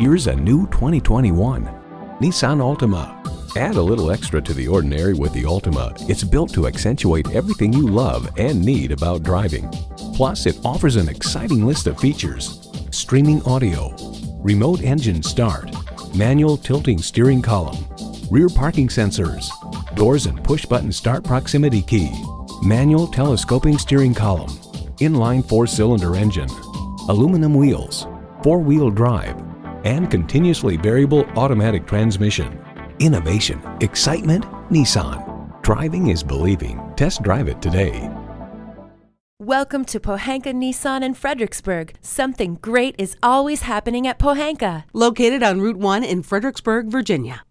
Here's a new 2021 Nissan Altima. Add a little extra to the ordinary with the Altima. It's built to accentuate everything you love and need about driving. Plus, it offers an exciting list of features. Streaming audio, remote engine start, manual tilting steering column, rear parking sensors, doors and push-button start proximity key, manual telescoping steering column, inline four-cylinder engine, aluminum wheels, four-wheel drive, and continuously variable automatic transmission. Innovation, excitement, Nissan. Driving is believing. Test drive it today. Welcome to Pohanka Nissan in Fredericksburg. Something great is always happening at Pohanka. Located on Route 1 in Fredericksburg, Virginia.